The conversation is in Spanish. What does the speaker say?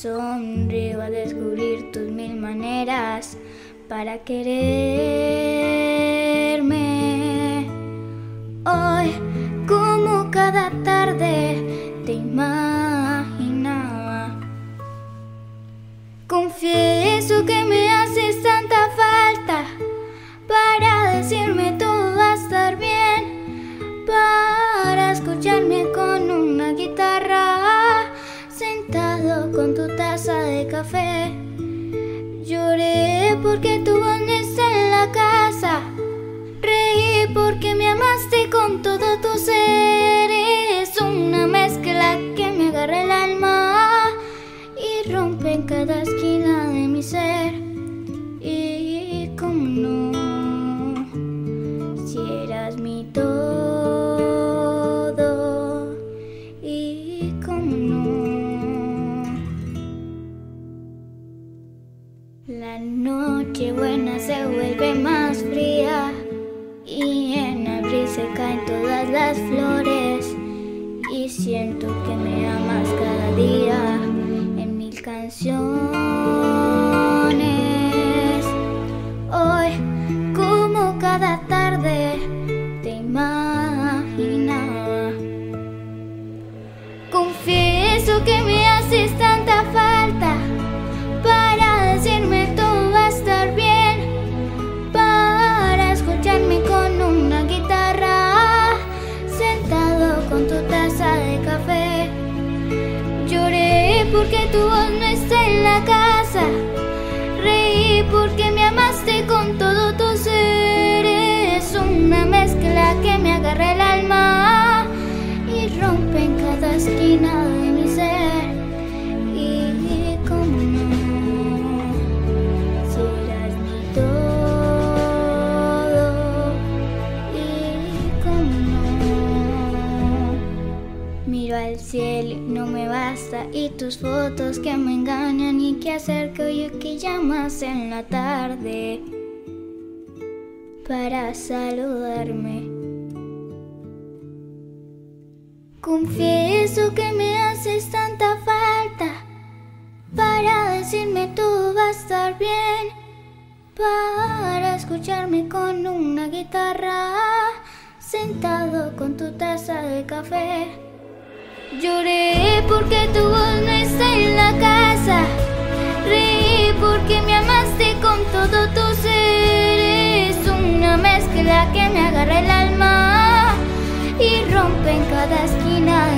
Sonrío a descubrir tus mil maneras para quererme. Hoy, como cada tarde, te imaginaba. Confieso que me de café. Lloré porque no está en la casa, reí porque me amaste con todo tu ser. Es una mezcla que me agarra el alma y rompe en cada esquina de mi ser. Noche buena se vuelve más fría porque tu voz no está en la casa, reí porque me amaste con todo tu ser. Es una mezcla que me agarra el alma y rompe en cada esquina y no me basta. Y tus fotos que me engañan y que acerco yo que llamas en la tarde para saludarme. Confieso que me haces tanta falta para decirme todo va a estar bien, para escucharme con una guitarra, sentado con tu taza de café. Lloré porque tu voz no está en la casa, reí porque me amaste con todo tu ser. Es una mezcla que me agarra el alma y rompe en cada esquina.